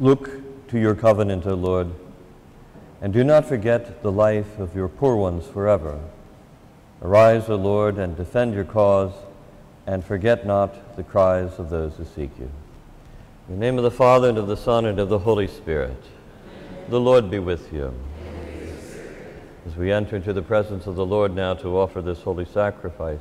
Look to your covenant, O Lord, and do not forget the life of your poor ones forever. Arise, O Lord, and defend your cause, and forget not the cries of those who seek you. In the name of the Father, and of the Son, and of the Holy Spirit. Amen. The Lord be with you. As we enter into the presence of the Lord now to offer this holy sacrifice,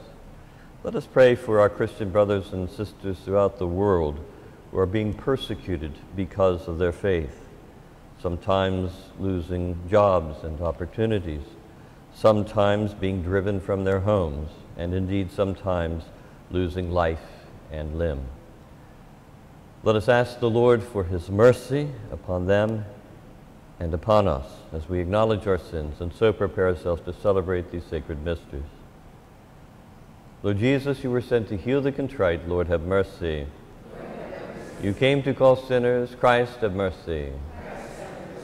let us pray for our Christian brothers and sisters throughout the world who are being persecuted because of their faith, sometimes losing jobs and opportunities, sometimes being driven from their homes, and indeed sometimes losing life and limb. Let us ask the Lord for his mercy upon them and upon us as we acknowledge our sins and so prepare ourselves to celebrate these sacred mysteries. Lord Jesus, you were sent to heal the contrite. Lord, have mercy. You came to call sinners. Christ, have mercy.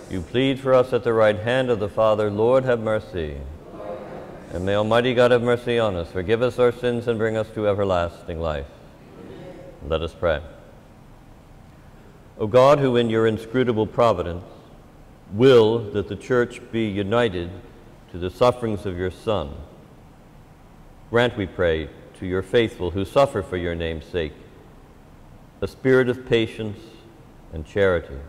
You plead for us at the right hand of the Father. Lord, have mercy. And may Almighty God have mercy on us, forgive us our sins, and bring us to everlasting life. Let us pray. O God, who in your inscrutable providence will that the church be united to the sufferings of your Son, grant, we pray, to your faithful who suffer for your name's sake a spirit of patience and charity,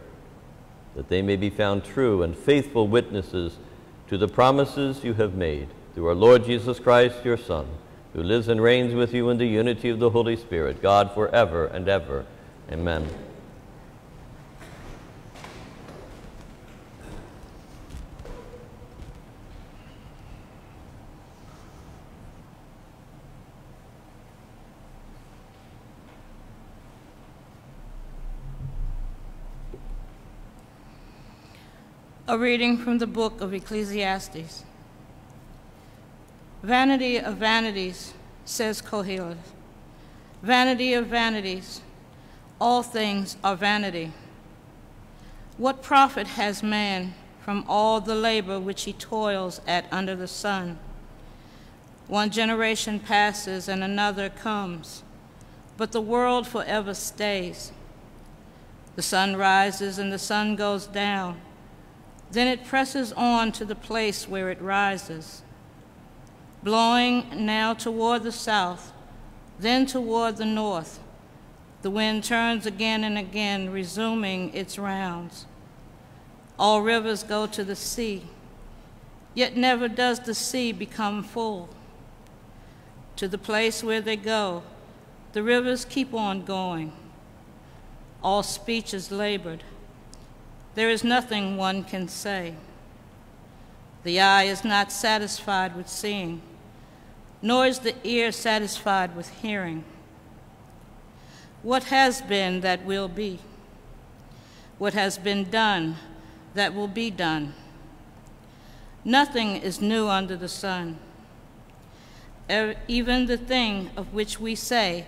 that they may be found true and faithful witnesses to the promises you have made through our Lord Jesus Christ, your Son, who lives and reigns with you in the unity of the Holy Spirit, God forever and ever. Amen. A reading from the book of Ecclesiastes. Vanity of vanities, says Kohelet. Vanity of vanities, all things are vanity. What profit has man from all the labor which he toils at under the sun? One generation passes and another comes, but the world forever stays. The sun rises and the sun goes down then it presses on to the place where it rises, blowing now toward the south, then toward the north. The wind turns again and again, resuming its rounds. All rivers go to the sea, yet never does the sea become full. To the place where they go, the rivers keep on going. All speech is labored there is nothing one can say. The eye is not satisfied with seeing, nor is the ear satisfied with hearing. What has been that will be? What has been done that will be done? Nothing is new under the sun. Even the thing of which we say,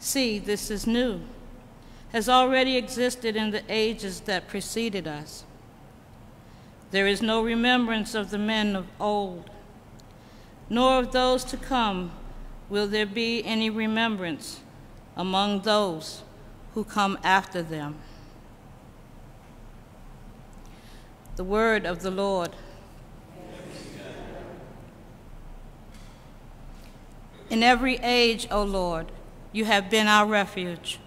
See, this is new has already existed in the ages that preceded us. There is no remembrance of the men of old, nor of those to come will there be any remembrance among those who come after them. The word of the Lord. In every age, O Lord, you have been our refuge.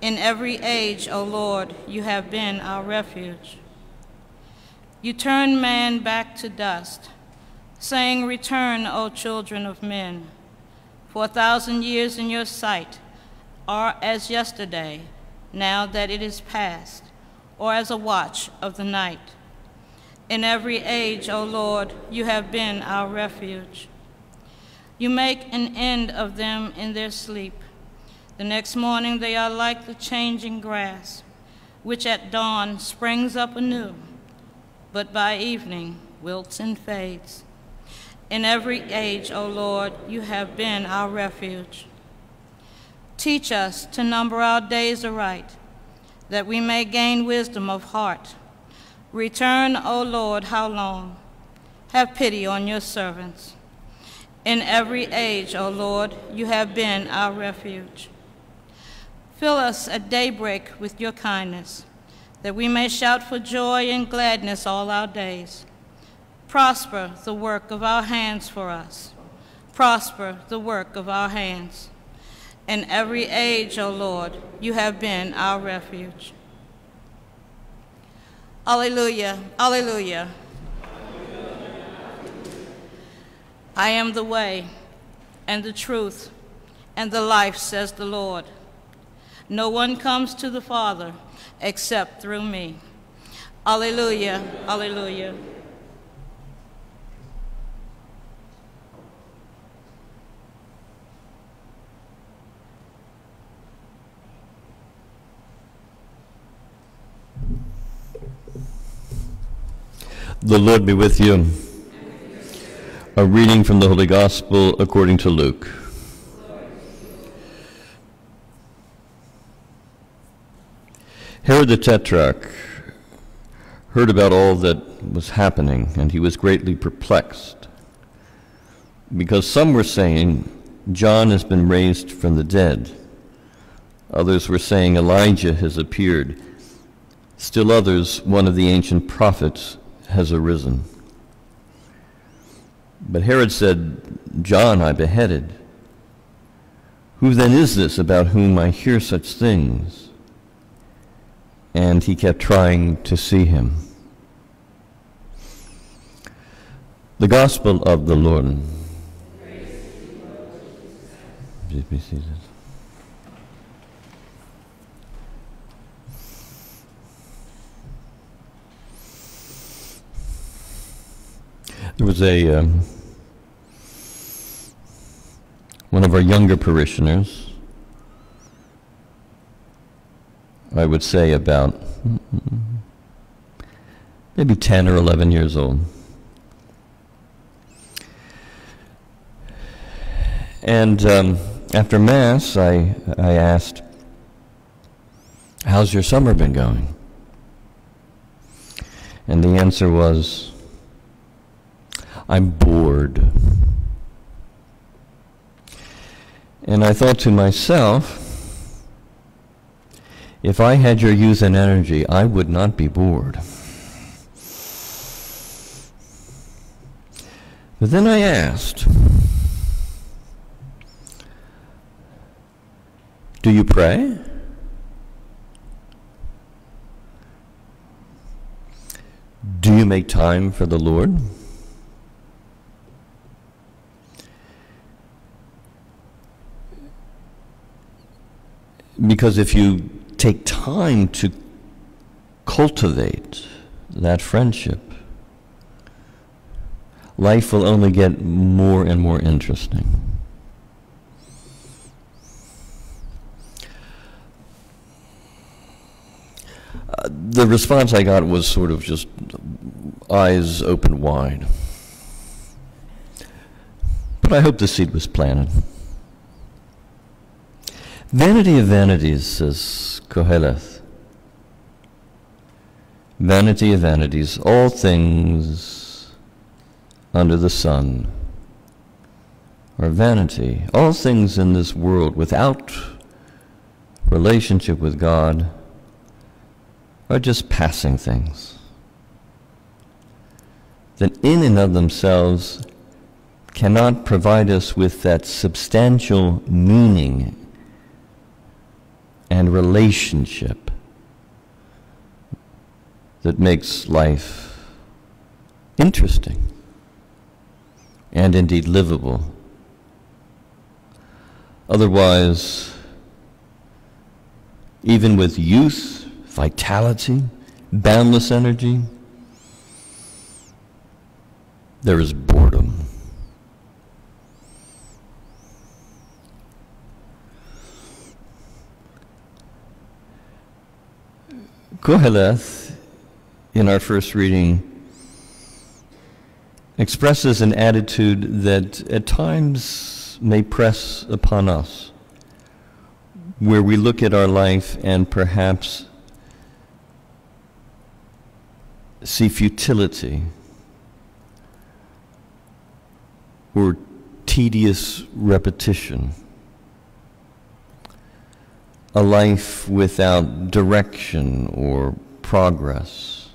In every age, O Lord, you have been our refuge. You turn man back to dust, saying, Return, O children of men. For a thousand years in your sight are as yesterday, now that it is past, or as a watch of the night. In every age, O Lord, you have been our refuge. You make an end of them in their sleep the next morning they are like the changing grass, which at dawn springs up anew, but by evening wilts and fades. In every age, O Lord, you have been our refuge. Teach us to number our days aright, that we may gain wisdom of heart. Return, O Lord, how long? Have pity on your servants. In every age, O Lord, you have been our refuge. Fill us at daybreak with your kindness, that we may shout for joy and gladness all our days. Prosper the work of our hands for us. Prosper the work of our hands. In every age, O Lord, you have been our refuge. Alleluia, alleluia. I am the way and the truth and the life, says the Lord. No one comes to the Father except through me. Alleluia, alleluia. The Lord be with you. A reading from the Holy Gospel according to Luke. Herod the Tetrarch heard about all that was happening, and he was greatly perplexed, because some were saying, John has been raised from the dead. Others were saying, Elijah has appeared. Still others, one of the ancient prophets has arisen. But Herod said, John I beheaded. Who then is this about whom I hear such things? And he kept trying to see him. The Gospel of the Lord. Please be seated. There was a um, one of our younger parishioners, I would say about maybe 10 or 11 years old. And um, after Mass, I, I asked, How's your summer been going? And the answer was, I'm bored. And I thought to myself, if I had your youth and energy, I would not be bored. But then I asked, Do you pray? Do you make time for the Lord? Because if you take time to cultivate that friendship, life will only get more and more interesting. Uh, the response I got was sort of just eyes open wide. But I hope the seed was planted. Vanity of vanities, says Koheleth. Vanity of vanities, all things under the sun are vanity. All things in this world without relationship with God are just passing things. That in and of themselves cannot provide us with that substantial meaning and relationship that makes life interesting and indeed livable. Otherwise, even with youth, vitality, boundless energy, there is boredom. Koheleth, in our first reading, expresses an attitude that at times may press upon us, where we look at our life and perhaps see futility or tedious repetition a life without direction or progress.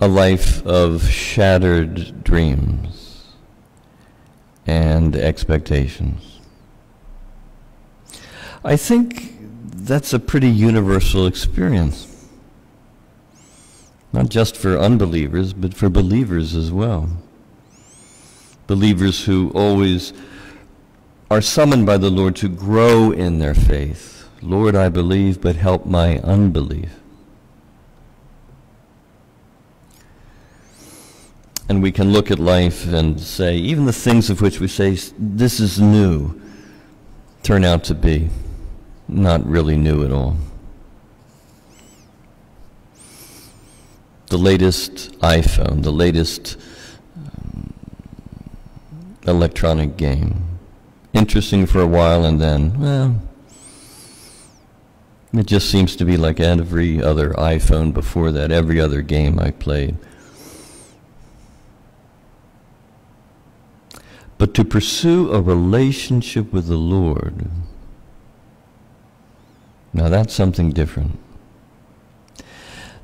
A life of shattered dreams and expectations. I think that's a pretty universal experience. Not just for unbelievers, but for believers as well. Believers who always are summoned by the Lord to grow in their faith. Lord, I believe, but help my unbelief. And we can look at life and say, even the things of which we say, this is new, turn out to be not really new at all. The latest iPhone, the latest electronic game. Interesting for a while and then, well, it just seems to be like every other iPhone before that, every other game I played. But to pursue a relationship with the Lord, now that's something different.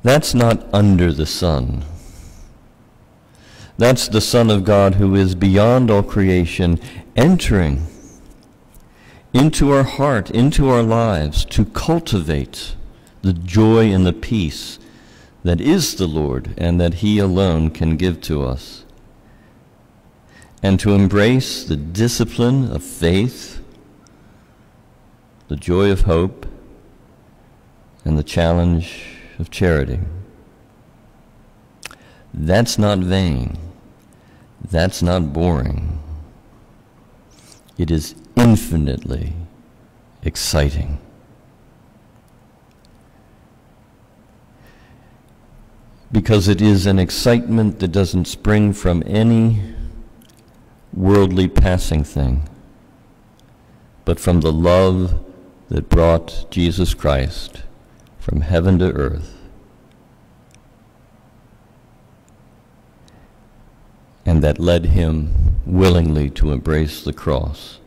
That's not under the sun. That's the Son of God who is beyond all creation, entering into our heart, into our lives, to cultivate the joy and the peace that is the Lord and that He alone can give to us. And to embrace the discipline of faith, the joy of hope, and the challenge of charity. That's not vain. That's not boring. It is infinitely exciting. Because it is an excitement that doesn't spring from any worldly passing thing, but from the love that brought Jesus Christ from heaven to earth. And that led him willingly to embrace the cross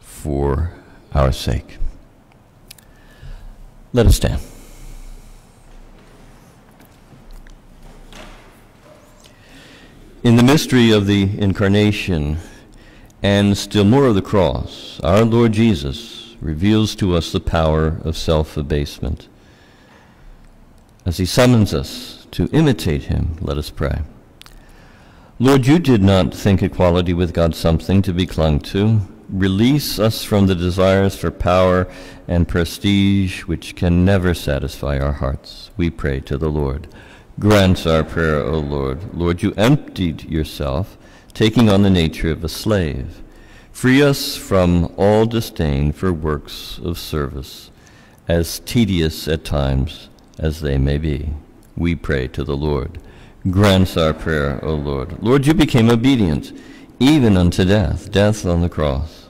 for our sake. Let us stand. In the mystery of the incarnation and still more of the cross, our Lord Jesus reveals to us the power of self abasement. As he summons us to imitate him, let us pray. Lord, you did not think equality with God something to be clung to. Release us from the desires for power and prestige which can never satisfy our hearts. We pray to the Lord. Grant our prayer, O Lord. Lord, you emptied yourself, taking on the nature of a slave. Free us from all disdain for works of service, as tedious at times as they may be. We pray to the Lord. Grant our prayer, O Lord. Lord, you became obedient, even unto death, death on the cross.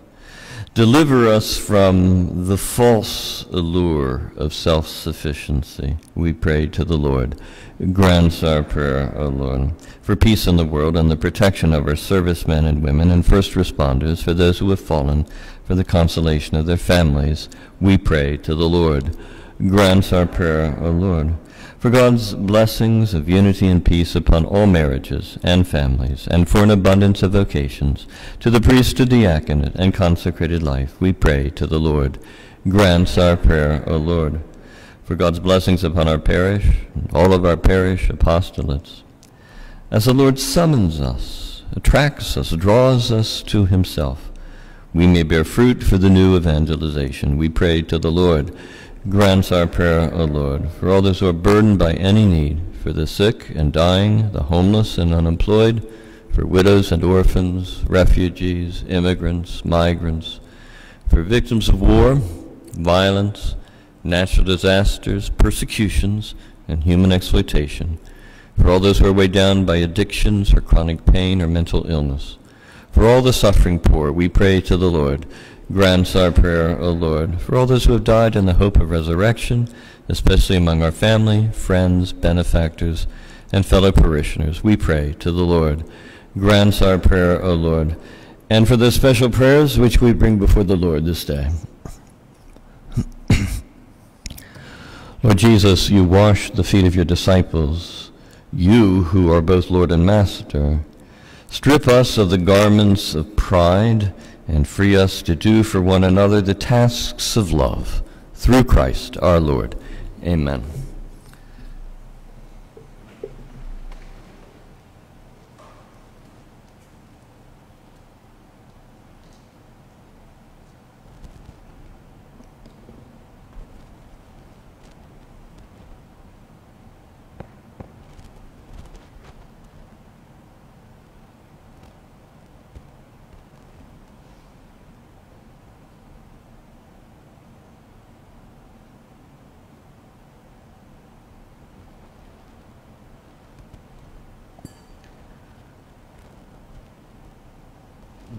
Deliver us from the false allure of self-sufficiency. We pray to the Lord. Grant our prayer, O Lord for peace in the world and the protection of our servicemen and women and first responders, for those who have fallen, for the consolation of their families, we pray to the Lord. Grant our prayer, O Lord. For God's blessings of unity and peace upon all marriages and families, and for an abundance of vocations, to the priesthood, diaconate, and consecrated life, we pray to the Lord. Grant our prayer, O Lord. For God's blessings upon our parish, all of our parish apostolates, as the Lord summons us, attracts us, draws us to himself, we may bear fruit for the new evangelization. We pray to the Lord. Grant our prayer, O Lord, for all those who are burdened by any need, for the sick and dying, the homeless and unemployed, for widows and orphans, refugees, immigrants, migrants, for victims of war, violence, natural disasters, persecutions, and human exploitation, for all those who are weighed down by addictions or chronic pain or mental illness. For all the suffering poor, we pray to the Lord. Grant our prayer, O Lord. For all those who have died in the hope of resurrection, especially among our family, friends, benefactors, and fellow parishioners, we pray to the Lord. Grant our prayer, O Lord. and for the special prayers which we bring before the Lord this day. Lord Jesus, you wash the feet of your disciples, you who are both Lord and Master. Strip us of the garments of pride and free us to do for one another the tasks of love. Through Christ our Lord. Amen.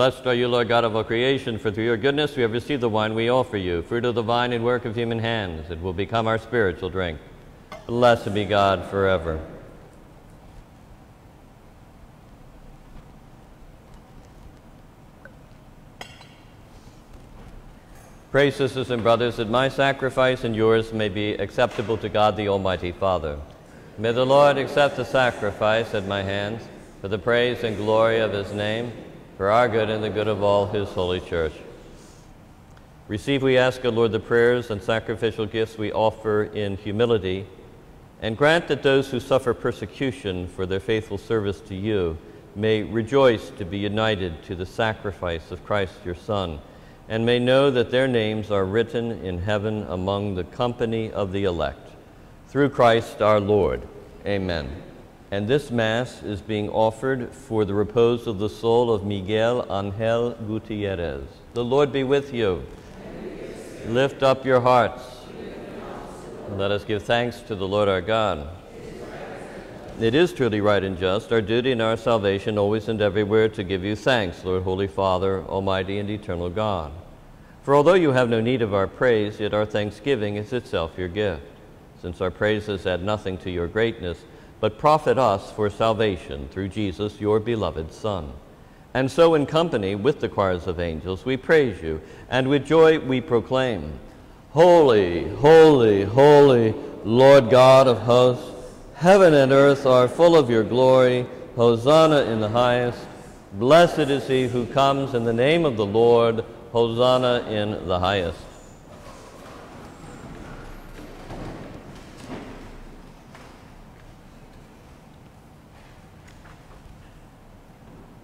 Blessed are you, Lord God of all creation, for through your goodness we have received the wine we offer you, fruit of the vine and work of human hands. It will become our spiritual drink. Blessed be God forever. Pray, sisters and brothers, that my sacrifice and yours may be acceptable to God the Almighty Father. May the Lord accept the sacrifice at my hands for the praise and glory of his name for our good and the good of all his holy church. Receive, we ask, O Lord, the prayers and sacrificial gifts we offer in humility, and grant that those who suffer persecution for their faithful service to you may rejoice to be united to the sacrifice of Christ your Son, and may know that their names are written in heaven among the company of the elect. Through Christ our Lord. Amen and this Mass is being offered for the repose of the soul of Miguel Angel Gutierrez. The Lord be with you. Lift up your hearts. Let us give thanks to the Lord our God. It is truly right and just, our duty and our salvation, always and everywhere, to give you thanks, Lord, Holy Father, Almighty and Eternal God. For although you have no need of our praise, yet our thanksgiving is itself your gift. Since our praises add nothing to your greatness, but profit us for salvation through Jesus, your beloved Son. And so, in company with the choirs of angels, we praise you, and with joy we proclaim, Holy, holy, holy, Lord God of hosts, heaven and earth are full of your glory. Hosanna in the highest. Blessed is he who comes in the name of the Lord. Hosanna in the highest.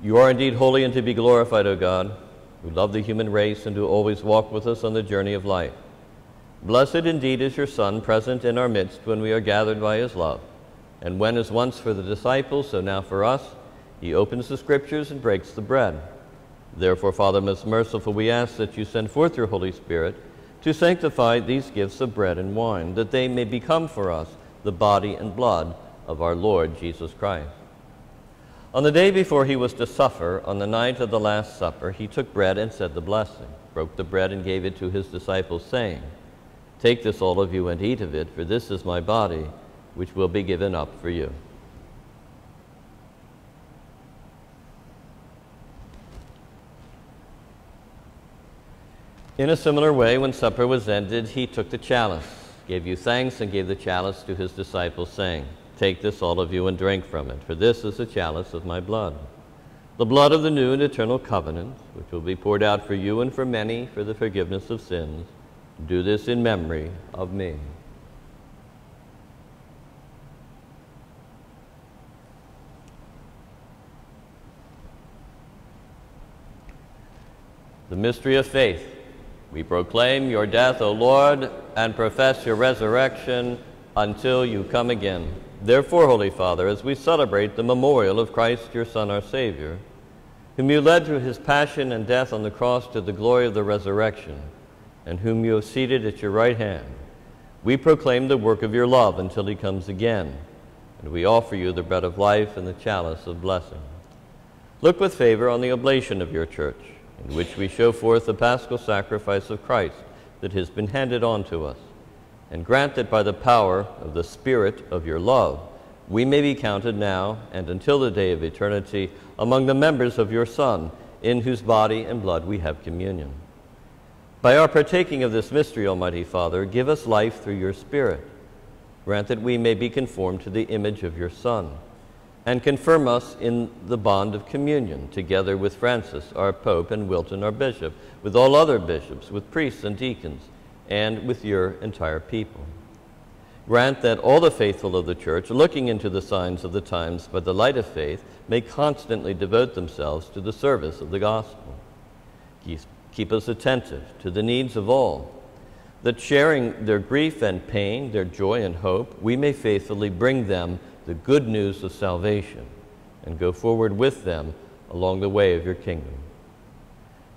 You are indeed holy and to be glorified, O God, who love the human race and who always walk with us on the journey of life. Blessed indeed is your Son, present in our midst when we are gathered by his love. And when, as once for the disciples, so now for us, he opens the Scriptures and breaks the bread. Therefore, Father most merciful, we ask that you send forth your Holy Spirit to sanctify these gifts of bread and wine, that they may become for us the body and blood of our Lord Jesus Christ. On the day before he was to suffer, on the night of the Last Supper, he took bread and said the blessing, broke the bread and gave it to his disciples, saying, Take this, all of you, and eat of it, for this is my body, which will be given up for you. In a similar way, when supper was ended, he took the chalice, gave you thanks, and gave the chalice to his disciples, saying, Take this, all of you, and drink from it, for this is the chalice of my blood. The blood of the new and eternal covenant, which will be poured out for you and for many for the forgiveness of sins. Do this in memory of me. The mystery of faith. We proclaim your death, O Lord, and profess your resurrection until you come again. Therefore, Holy Father, as we celebrate the memorial of Christ, your Son, our Savior, whom you led through his passion and death on the cross to the glory of the resurrection, and whom you have seated at your right hand, we proclaim the work of your love until he comes again, and we offer you the bread of life and the chalice of blessing. Look with favor on the oblation of your church, in which we show forth the paschal sacrifice of Christ that has been handed on to us, and grant that by the power of the Spirit of your love, we may be counted now and until the day of eternity among the members of your Son, in whose body and blood we have communion. By our partaking of this mystery, Almighty Father, give us life through your Spirit. Grant that we may be conformed to the image of your Son, and confirm us in the bond of communion, together with Francis, our Pope, and Wilton, our Bishop, with all other bishops, with priests and deacons, and with your entire people. Grant that all the faithful of the Church, looking into the signs of the times by the light of faith, may constantly devote themselves to the service of the gospel. Keep us attentive to the needs of all, that sharing their grief and pain, their joy and hope, we may faithfully bring them the good news of salvation and go forward with them along the way of your kingdom.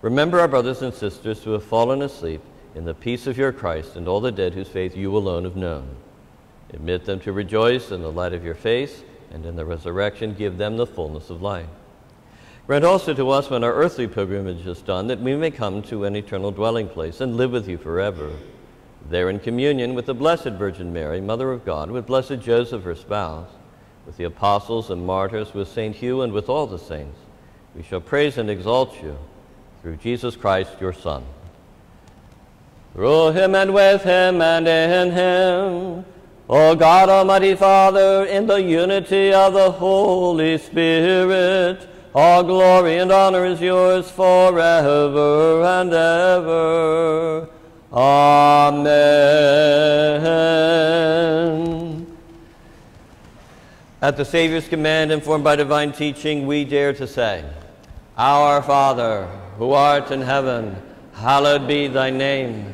Remember our brothers and sisters who have fallen asleep in the peace of your Christ and all the dead whose faith you alone have known. Admit them to rejoice in the light of your face, and in the resurrection give them the fullness of life. Grant also to us, when our earthly pilgrimage is done, that we may come to an eternal dwelling place and live with you forever. There, in communion with the Blessed Virgin Mary, Mother of God, with blessed Joseph, her spouse, with the apostles and martyrs, with St. Hugh, and with all the saints, we shall praise and exalt you through Jesus Christ, your Son. Through him and with him and in him O God, Almighty Father, in the unity of the Holy Spirit, all glory and honor is yours forever and ever. Amen. At the Savior's command, informed by divine teaching, we dare to say, Our Father, who art in heaven, hallowed be thy name.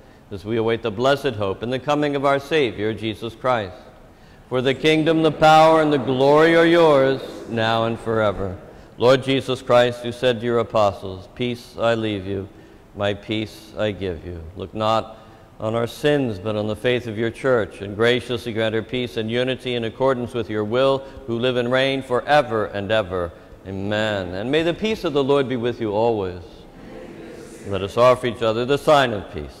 as we await the blessed hope and the coming of our Savior, Jesus Christ. For the kingdom, the power, and the glory are yours, now and forever. Lord Jesus Christ, who said to your apostles, Peace I leave you, my peace I give you. Look not on our sins, but on the faith of your church, and graciously grant her peace and unity in accordance with your will, who live and reign forever and ever. Amen. And may the peace of the Lord be with you always. Let us offer each other the sign of peace.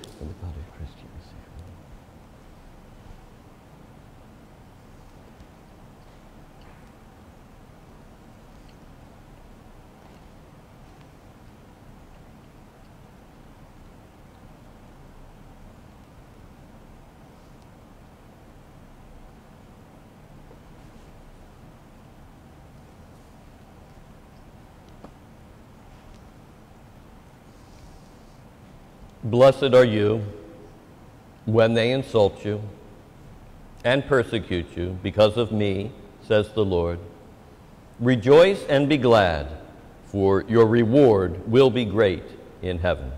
Blessed are you when they insult you and persecute you because of me, says the Lord. Rejoice and be glad, for your reward will be great in heaven.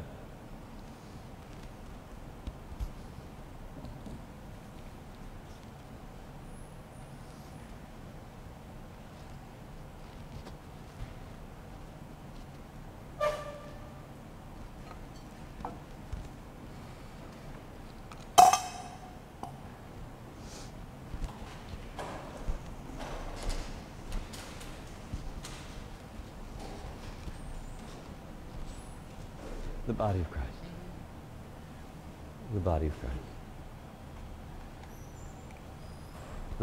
The body of Christ. The body of Christ. The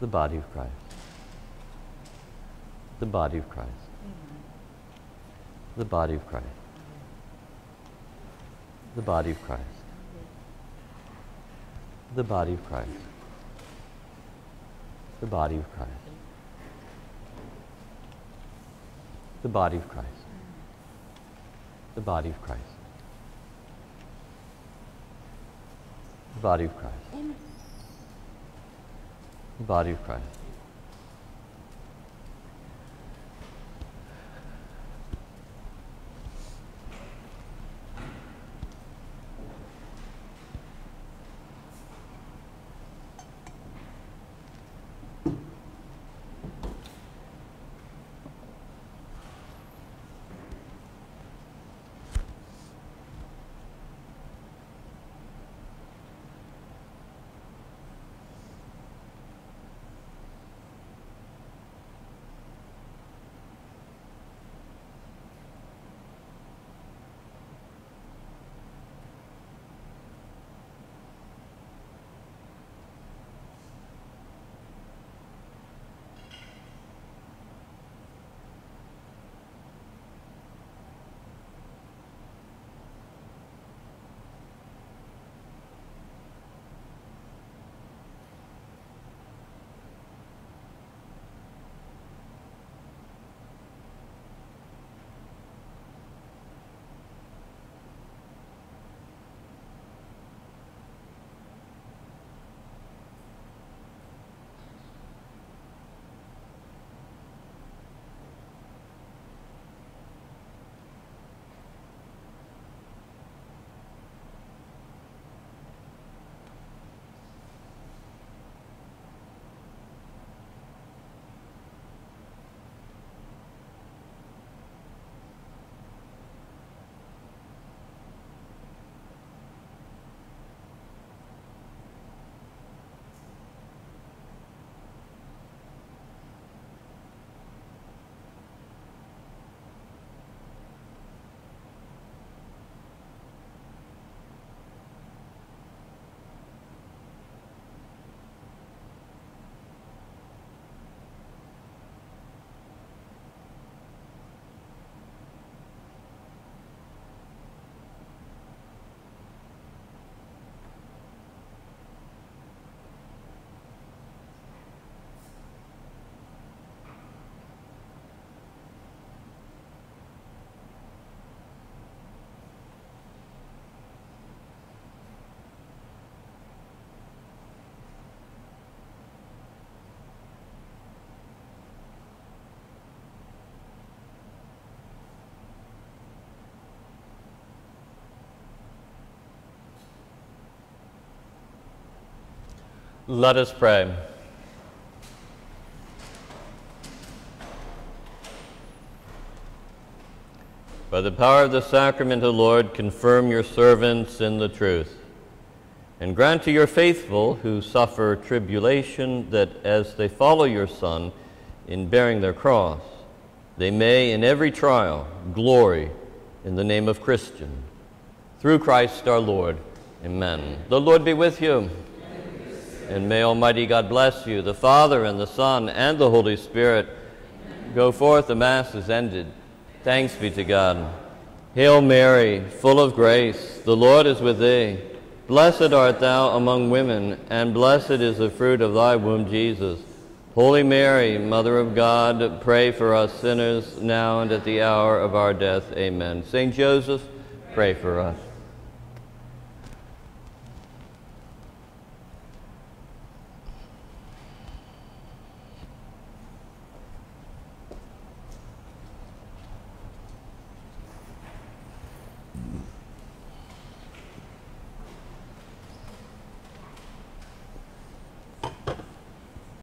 the body of Christ. The body of Christ. Amen. The body of Christ. The body of Christ. The body of Christ. The body of Christ. The body of Christ. The body of Christ. The body of Christ. The body of Christ. Let us pray. By the power of the sacrament, O Lord, confirm your servants in the truth, and grant to your faithful who suffer tribulation that as they follow your Son in bearing their cross, they may in every trial glory in the name of Christian. Through Christ our Lord. Amen. The Lord be with you. And may Almighty God bless you, the Father and the Son and the Holy Spirit. Go forth, the Mass is ended. Thanks be to God. Hail Mary, full of grace, the Lord is with thee. Blessed art thou among women, and blessed is the fruit of thy womb, Jesus. Holy Mary, Mother of God, pray for us sinners now and at the hour of our death. Amen. Saint Joseph, pray for us.